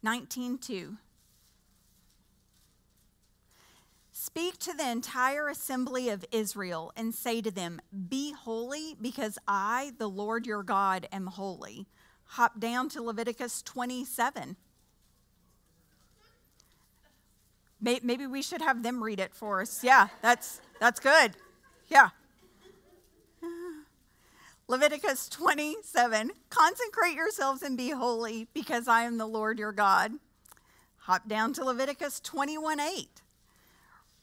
19:2 Speak to the entire assembly of Israel and say to them, Be holy, because I, the Lord your God, am holy. Hop down to Leviticus 27. Maybe we should have them read it for us. Yeah, that's, that's good. Yeah. Leviticus 27 Consecrate yourselves and be holy, because I am the Lord your God. Hop down to Leviticus 21 8.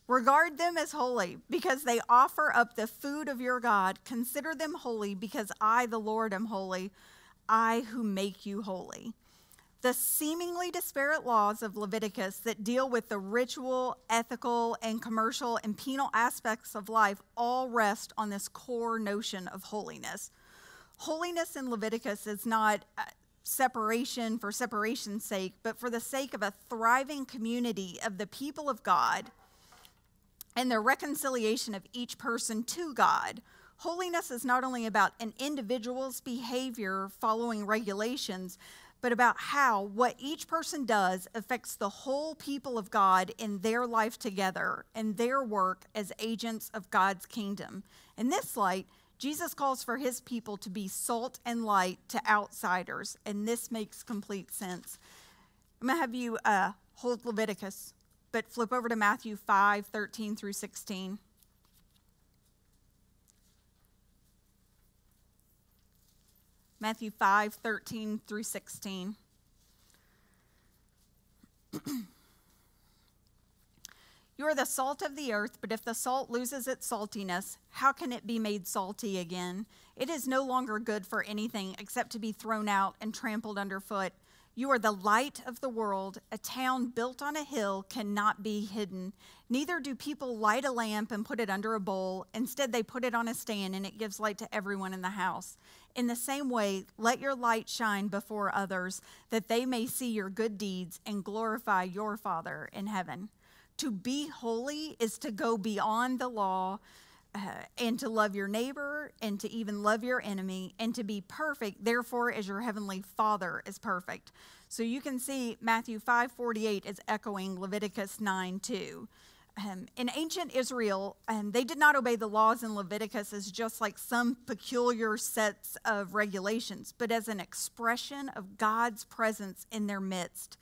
Regard them as holy, because they offer up the food of your God. Consider them holy, because I, the Lord, am holy, I who make you holy. The seemingly disparate laws of Leviticus that deal with the ritual, ethical, and commercial and penal aspects of life all rest on this core notion of holiness. Holiness in Leviticus is not uh, separation for separation's sake, but for the sake of a thriving community of the people of God and the reconciliation of each person to God. Holiness is not only about an individual's behavior following regulations, but about how what each person does affects the whole people of God in their life together and their work as agents of God's kingdom. In this light, Jesus calls for his people to be salt and light to outsiders, and this makes complete sense. I'm going to have you uh, hold Leviticus, but flip over to Matthew 5 13 through 16. Matthew 5 13 through 16. [clears throat] You are the salt of the earth, but if the salt loses its saltiness, how can it be made salty again? It is no longer good for anything except to be thrown out and trampled underfoot. You are the light of the world. A town built on a hill cannot be hidden. Neither do people light a lamp and put it under a bowl. Instead, they put it on a stand and it gives light to everyone in the house. In the same way, let your light shine before others, that they may see your good deeds and glorify your Father in heaven. To be holy is to go beyond the law uh, and to love your neighbor and to even love your enemy and to be perfect, therefore, as your heavenly Father is perfect. So you can see Matthew 5:48 is echoing Leviticus 9 2. Um, in ancient Israel, um, they did not obey the laws in Leviticus as just like some peculiar sets of regulations, but as an expression of God's presence in their midst.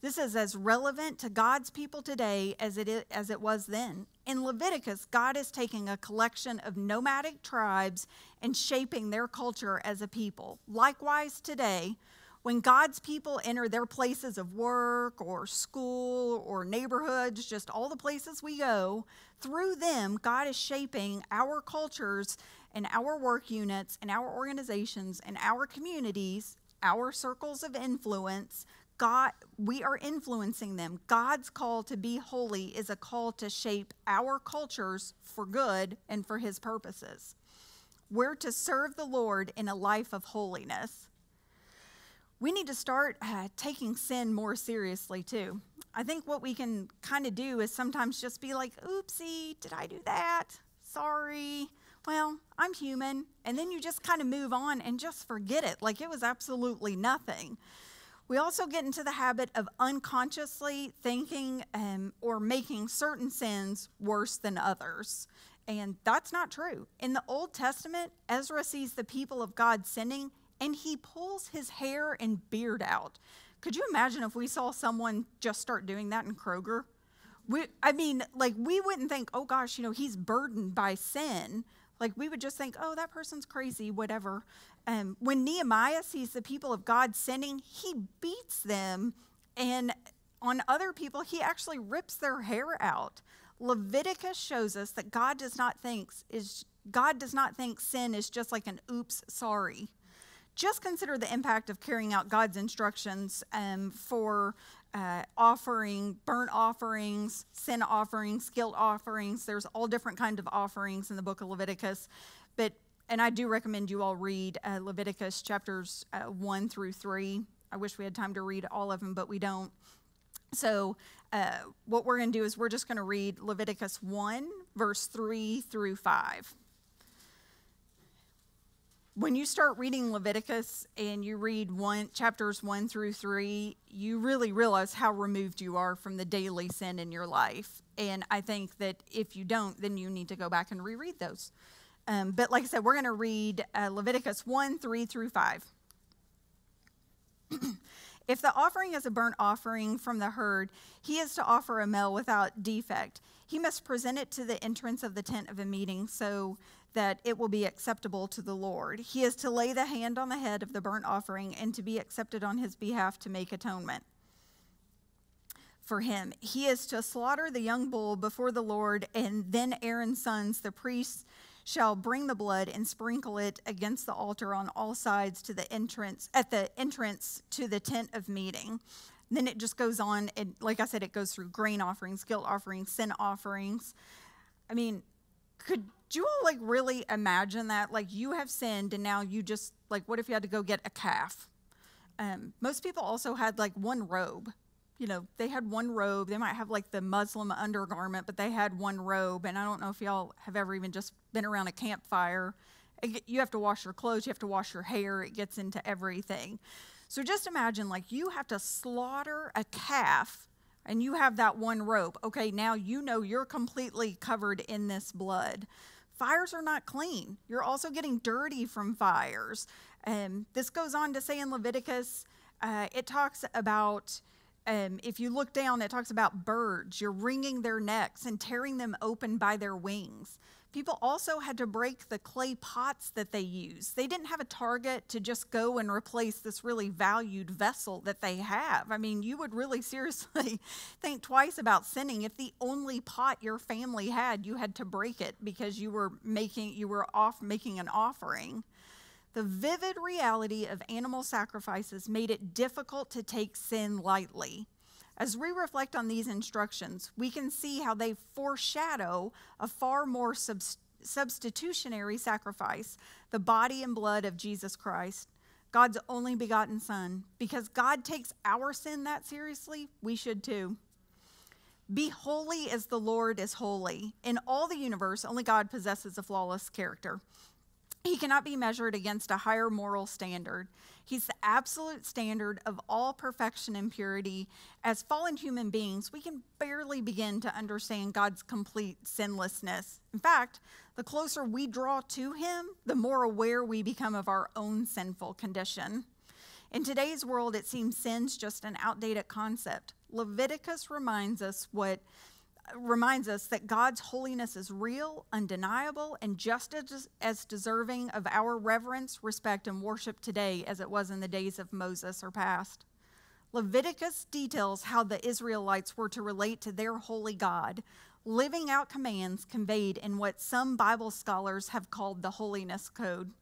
This is as relevant to God's people today as it, is, as it was then. In Leviticus, God is taking a collection of nomadic tribes and shaping their culture as a people. Likewise, today, when God's people enter their places of work or school or neighborhoods, just all the places we go, through them, God is shaping our cultures and our work units and our organizations and our communities, our circles of influence God, we are influencing them. God's call to be holy is a call to shape our cultures for good and for his purposes. We're to serve the Lord in a life of holiness. We need to start uh, taking sin more seriously, too. I think what we can kind of do is sometimes just be like, oopsie, did I do that? Sorry. Well, I'm human. And then you just kind of move on and just forget it like it was absolutely nothing. We also get into the habit of unconsciously thinking um, or making certain sins worse than others. And that's not true. In the Old Testament, Ezra sees the people of God sinning and he pulls his hair and beard out. Could you imagine if we saw someone just start doing that in Kroger? We, I mean, like, we wouldn't think, oh gosh, you know, he's burdened by sin. Like we would just think, oh, that person's crazy, whatever. Um, when Nehemiah sees the people of God sinning, he beats them. And on other people, he actually rips their hair out. Leviticus shows us that God does not think is God does not think sin is just like an oops, sorry. Just consider the impact of carrying out God's instructions um, for uh, offering burnt offerings, sin offerings, guilt offerings. There's all different kinds of offerings in the book of Leviticus. But and I do recommend you all read uh, Leviticus chapters uh, one through three. I wish we had time to read all of them, but we don't. So, uh, what we're going to do is we're just going to read Leviticus 1, verse 3 through 5 when you start reading Leviticus and you read one chapters 1 through 3, you really realize how removed you are from the daily sin in your life. And I think that if you don't, then you need to go back and reread those. Um, but like I said, we're going to read uh, Leviticus 1 3 through 5. [clears throat] if the offering is a burnt offering from the herd, he is to offer a male without defect. He must present it to the entrance of the tent of a meeting so that it will be acceptable to the Lord. He is to lay the hand on the head of the burnt offering and to be accepted on his behalf to make atonement for him. He is to slaughter the young bull before the Lord, and then Aaron's sons, the priests, shall bring the blood and sprinkle it against the altar on all sides to the entrance at the entrance to the tent of meeting. then it just goes on and like I said it goes through grain offerings, guilt offerings, sin offerings. I mean, could you all like really imagine that? Like you have sinned and now you just like what if you had to go get a calf? Um, most people also had like one robe. You know, they had one robe. They might have like the muslin undergarment, but they had one robe. And I don't know if y'all have ever even just been around a campfire. You have to wash your clothes, you have to wash your hair, it gets into everything. So just imagine like you have to slaughter a calf and you have that one rope, Okay, now you know you're completely covered in this blood. Fires are not clean. You're also getting dirty from fires. Um, this goes on to say in Leviticus, uh, it talks about. Um, if you look down, it talks about birds. You're wringing their necks and tearing them open by their wings. People also had to break the clay pots that they used. They didn't have a target to just go and replace this really valued vessel that they have. I mean, you would really [laughs] seriously think twice about sinning if the only pot your family had, you had to break it because you were making you were off making an offering. The vivid reality of animal sacrifices made it difficult to take sin lightly. As we reflect on these instructions, we can see how they foreshadow a far more substitutionary sacrifice, the body and blood of Jesus Christ, God's only begotten Son. Because God takes our sin that seriously, we should too. Be holy as the Lord is holy. In all the universe, only God possesses a flawless character. He cannot be measured against a higher moral standard. He's the absolute standard of all perfection and purity. As fallen human beings, we can barely begin to understand God's complete sinlessness. In fact, the closer we draw to Him, the more aware we become of our own sinful condition. In today's world, it seems sin's just an outdated concept. Leviticus reminds us what reminds us that God's holiness is real, undeniable, and just as, as deserving of our reverence, respect, and worship today as it was in the days of Moses or past. Leviticus details how the Israelites were to relate to their holy God, living out commands conveyed in what some Bible scholars have called the Holiness Code.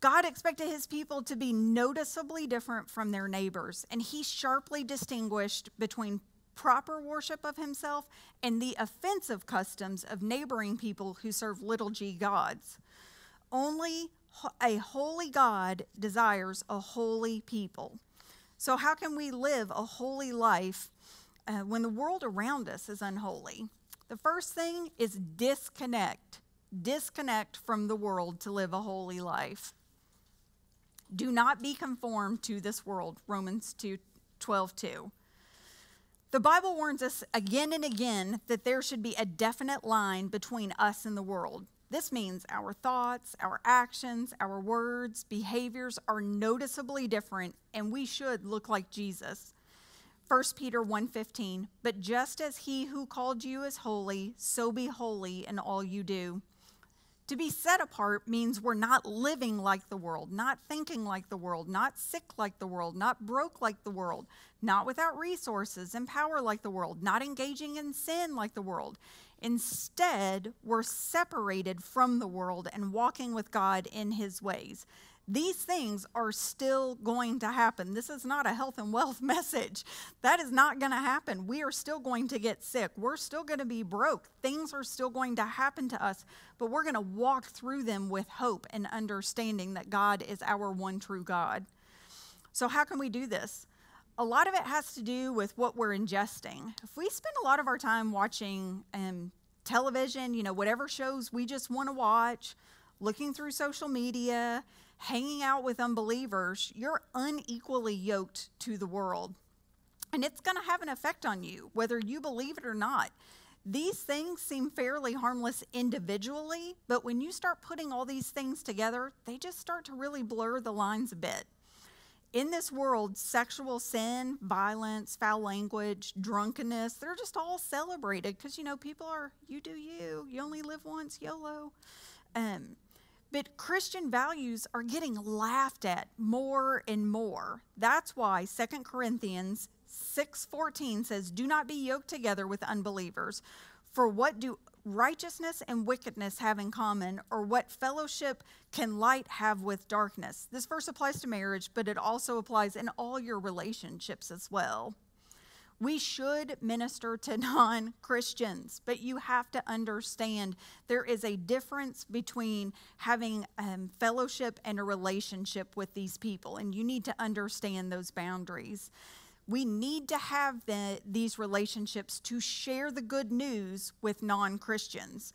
God expected his people to be noticeably different from their neighbors, and he sharply distinguished between proper worship of himself and the offensive customs of neighboring people who serve little g gods. Only a holy God desires a holy people. So, how can we live a holy life uh, when the world around us is unholy? The first thing is disconnect. Disconnect from the world to live a holy life. Do not be conformed to this world, Romans 2 12 2. The Bible warns us again and again that there should be a definite line between us and the world. This means our thoughts, our actions, our words, behaviors are noticeably different and we should look like Jesus. 1 Peter 1:15 But just as he who called you is holy, so be holy in all you do. To be set apart means we're not living like the world, not thinking like the world, not sick like the world, not broke like the world, not without resources and power like the world, not engaging in sin like the world. Instead, we're separated from the world and walking with God in his ways these things are still going to happen. This is not a health and wealth [laughs] message. That is not going to happen. We are still going to get sick. We're still going to be broke. Things are still going to happen to us, but we're going to walk through them with hope and understanding that God is our one true God. So, how can we do this? A lot of it has to do with what we're ingesting. If we spend a lot of our time watching um, television, you know, whatever shows we just want to watch, looking through social media, hanging out with unbelievers, you're unequally yoked to the world. And it's going to have an effect on you, whether you believe it or not. These things seem fairly harmless individually, but when you start putting all these things together, they just start to really blur the lines a bit. In this world, sexual sin, violence, foul language, drunkenness, they're just all celebrated because, you know, people are, you do you, you only live once, YOLO. Um, but Christian values are getting laughed at more and more. That's why 2 Corinthians 6:14 says, "Do not be yoked together with unbelievers. For what do righteousness and wickedness have in common, or what fellowship can light have with darkness?" This verse applies to marriage, but it also applies in all your relationships as well. We should minister to [laughs] non Christians, but you have to understand there is a difference between having um, fellowship and a relationship with these people, and you need to understand those boundaries. We need to have the, these relationships to share the good news with non Christians.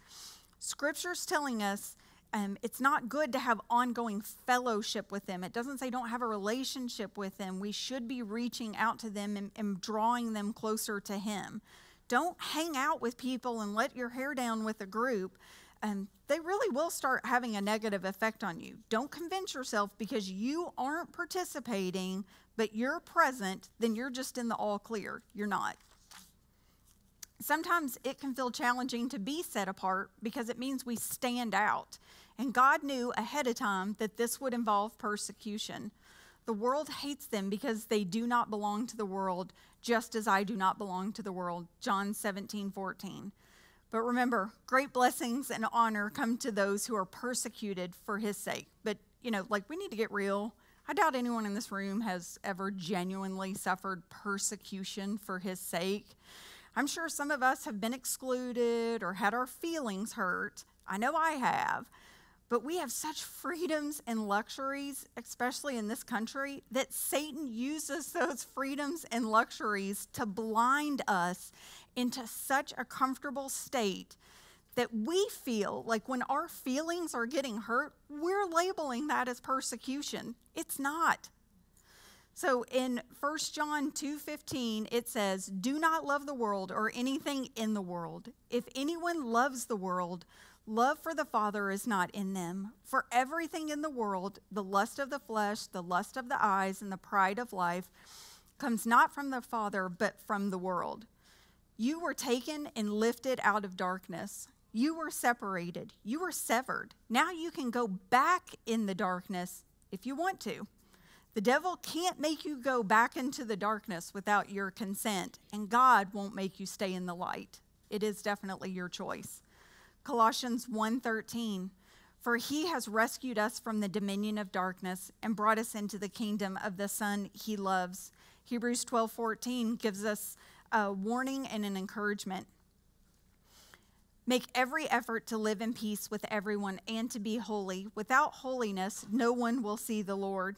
Scripture's telling us um, it's not good to have ongoing fellowship with them. It doesn't say don't have a relationship with them. We should be reaching out to them and, and drawing them closer to Him. Don't hang out with people and let your hair down with a group. Um, they really will start having a negative effect on you. Don't convince yourself because you aren't participating, but you're present, then you're just in the all clear. You're not. Sometimes it can feel challenging to be set apart because it means we stand out. And God knew ahead of time that this would involve persecution. The world hates them because they do not belong to the world, just as I do not belong to the world. John 17, 14. But remember, great blessings and honor come to those who are persecuted for his sake. But, you know, like we need to get real. I doubt anyone in this room has ever genuinely suffered persecution for his sake. I'm sure some of us have been excluded or had our feelings hurt. I know I have. But we have such freedoms and luxuries, especially in this country, that Satan uses those freedoms and luxuries to blind us into such a comfortable state that we feel like when our feelings are getting hurt, we're labeling that as persecution. It's not. So in 1 John 2:15 it says, "Do not love the world or anything in the world. If anyone loves the world, Love for the Father is not in them. For everything in the world, the lust of the flesh, the lust of the eyes, and the pride of life, comes not from the Father, but from the world. You were taken and lifted out of darkness. You were separated. You were severed. Now you can go back in the darkness if you want to. The devil can't make you go back into the darkness without your consent, and God won't make you stay in the light. It is definitely your choice. Colossians 1:13 For he has rescued us from the dominion of darkness and brought us into the kingdom of the son he loves. Hebrews 12:14 gives us a warning and an encouragement. Make every effort to live in peace with everyone and to be holy. Without holiness, no one will see the Lord.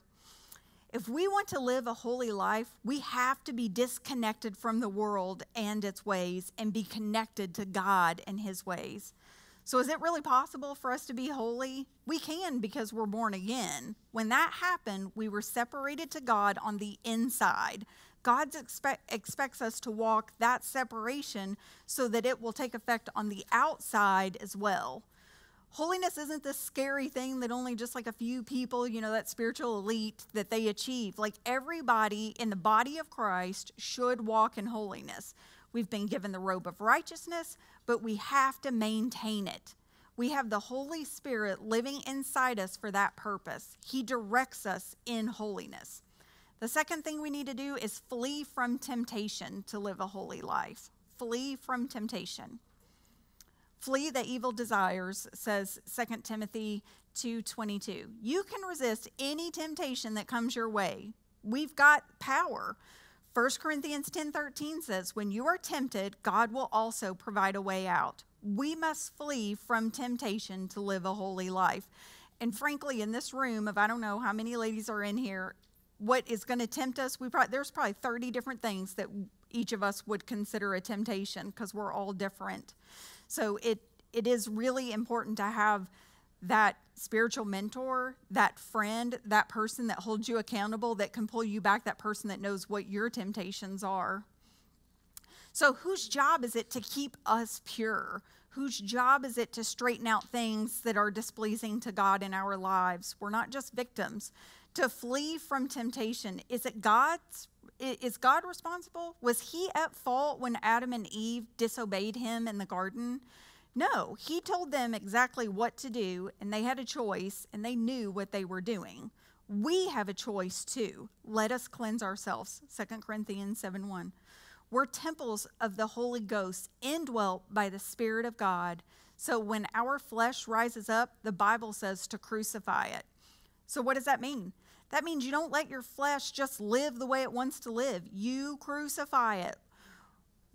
If we want to live a holy life, we have to be disconnected from the world and its ways and be connected to God and his ways. So, is it really possible for us to be holy? We can because we're born again. When that happened, we were separated to God on the inside. God expect, expects us to walk that separation so that it will take effect on the outside as well. Holiness isn't this scary thing that only just like a few people, you know, that spiritual elite that they achieve. Like everybody in the body of Christ should walk in holiness. We've been given the robe of righteousness, but we have to maintain it. We have the Holy Spirit living inside us for that purpose. He directs us in holiness. The second thing we need to do is flee from temptation to live a holy life. Flee from temptation. Flee the evil desires, says 2 Timothy 2:22. You can resist any temptation that comes your way. We've got power. 1 Corinthians 10:13 says, "When you are tempted, God will also provide a way out." We must flee from temptation to live a holy life. And frankly, in this room, of I don't know how many ladies are in here, what is going to tempt us, we probably, there's probably 30 different things that each of us would consider a temptation because we're all different. So it it is really important to have that spiritual mentor, that friend, that person that holds you accountable, that can pull you back, that person that knows what your temptations are. So, whose job is it to keep us pure? Whose job is it to straighten out things that are displeasing to God in our lives? We're not just victims. To flee from temptation, is it God's? Is God responsible? Was he at fault when Adam and Eve disobeyed him in the garden? No, he told them exactly what to do, and they had a choice, and they knew what they were doing. We have a choice too. Let us cleanse ourselves. 2 Corinthians 7 1. We're temples of the Holy Ghost, indwelt by the Spirit of God. So when our flesh rises up, the Bible says to crucify it. So, what does that mean? That means you don't let your flesh just live the way it wants to live. You crucify it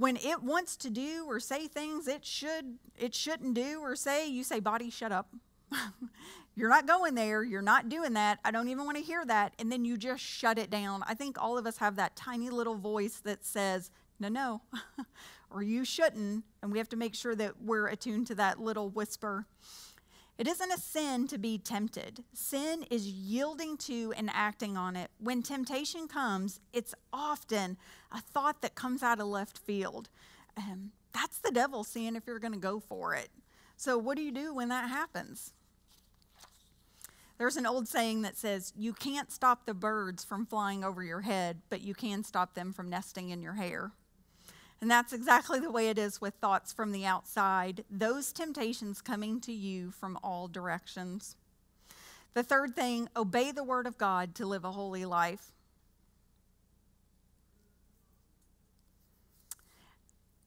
when it wants to do or say things it should it shouldn't do or say you say body shut up. [laughs] You're not going there. You're not doing that. I don't even want to hear that. And then you just shut it down. I think all of us have that tiny little voice that says no no [laughs] or you shouldn't. And we have to make sure that we're attuned to that little whisper it isn't a sin to be tempted. Sin is yielding to and acting on it. When temptation comes, it's often a thought that comes out of left field. Um, that's the devil seeing if you're going to go for it. So, what do you do when that happens? There's an old saying that says, You can't stop the birds from flying over your head, but you can stop them from nesting in your hair. And that's exactly the way it is with thoughts from the outside, those temptations coming to you from all directions. The third thing, obey the word of God to live a holy life.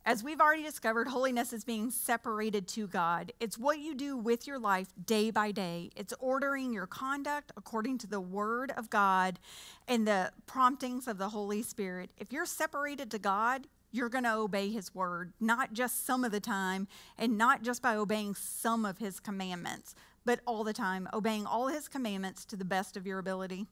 As we've already discovered, holiness is being separated to God. It's what you do with your life day by day. It's ordering your conduct according to the Word of God and the promptings of the Holy Spirit. If you're separated to God, you're going to obey his word, not just some of the time and not just by obeying some of his commandments, but all the time, obeying all his commandments to the best of your ability.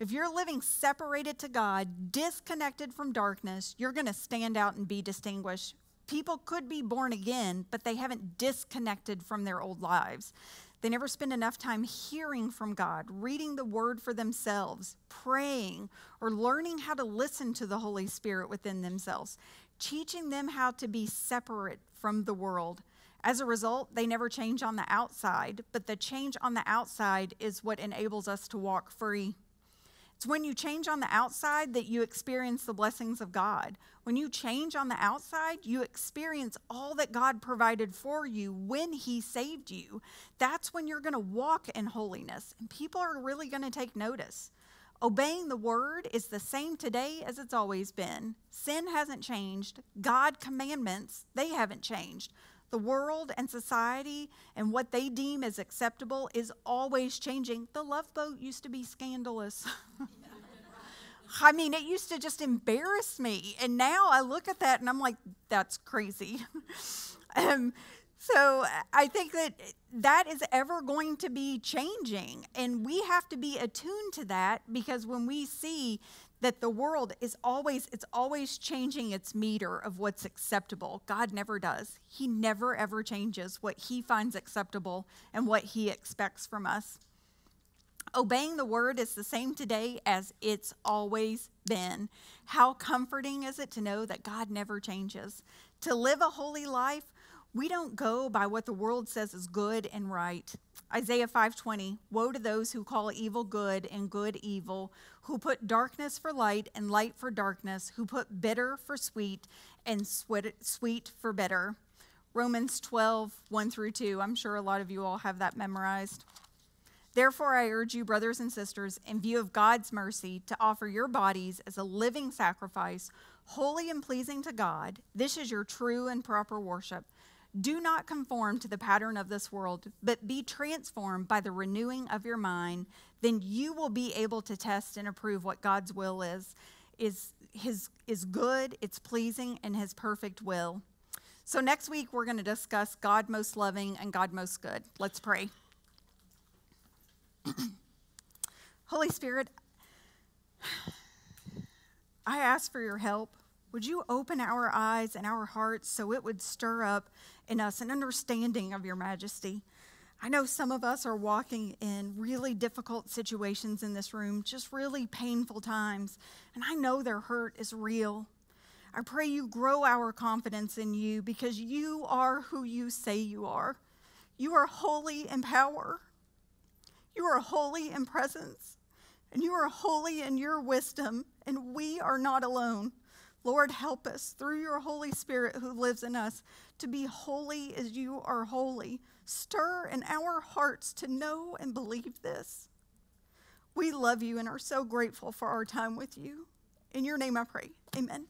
If you're living separated to God, disconnected from darkness, you're going to stand out and be distinguished. People could be born again, but they haven't disconnected from their old lives. They never spend enough time hearing from God, reading the word for themselves, praying, or learning how to listen to the Holy Spirit within themselves, teaching them how to be separate from the world. As a result, they never change on the outside, but the change on the outside is what enables us to walk free. It's when you change on the outside that you experience the blessings of God. When you change on the outside, you experience all that God provided for you when He saved you. That's when you're going to walk in holiness, and people are really going to take notice. Obeying the word is the same today as it's always been. Sin hasn't changed. God commandments, they haven't changed. The world and society and what they deem as acceptable is always changing. The love boat used to be scandalous. [laughs] I mean, it used to just embarrass me. And now I look at that and I'm like, that's crazy. [laughs] um, so I think that that is ever going to be changing. And we have to be attuned to that because when we see that the world is always it's always changing its meter of what's acceptable. God never does. He never ever changes what he finds acceptable and what he expects from us. Obeying the word is the same today as it's always been. How comforting is it to know that god never changes? To live a holy life we don't go by what the world says is good and right isaiah 5.20 woe to those who call evil good and good evil who put darkness for light and light for darkness, who put bitter for sweet and sweet for bitter. Romans 12, 1 through 2. I'm sure a lot of you all have that memorized. Therefore, I urge you, brothers and sisters, in view of God's mercy, to offer your bodies as a living sacrifice, holy and pleasing to God. This is your true and proper worship. Do not conform to the pattern of this world, but be transformed by the renewing of your mind. Then you will be able to test and approve what God's will is, is his is good, it's pleasing, and his perfect will. So next week we're going to discuss God most loving and God most good. Let's pray. [clears throat] Holy Spirit, I ask for your help. Would you open our eyes and our hearts so it would stir up in us an understanding of your majesty? I know some of us are walking in really difficult situations in this room, just really painful times, and I know their hurt is real. I pray you grow our confidence in you because you are who you say you are. You are holy in power, you are holy in presence, and you are holy in your wisdom, and we are not alone. Lord, help us through your Holy Spirit who lives in us to be holy as you are holy. Stir in our hearts to know and believe this. We love you and are so grateful for our time with you. In your name I pray. Amen.